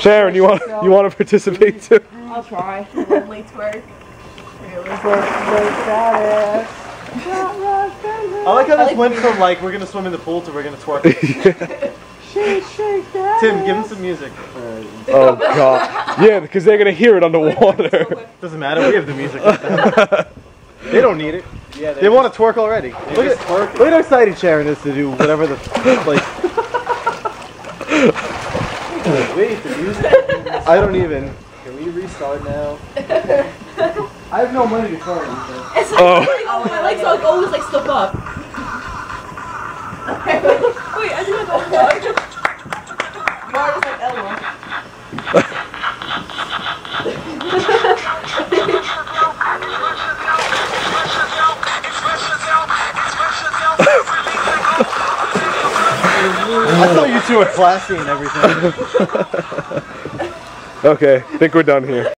Sharon, you want you want to participate too? I'll try. Lonely twerk. I like how this went from like we're gonna swim in the pool to we're gonna twerk. Tim, give him some music. Oh god. Yeah, because they're gonna hear it underwater. Doesn't matter. We have the music. they don't need it. Yeah, They want to twerk already. Look at, just twerking. look at how excited Sharon is to do whatever the like. Wait, the music. I don't even. Can we restart now? I have no money to start anything. It's like, Oh. oh. my legs like always like stuff up. I thought you two were classy and everything. Okay, think we're done here.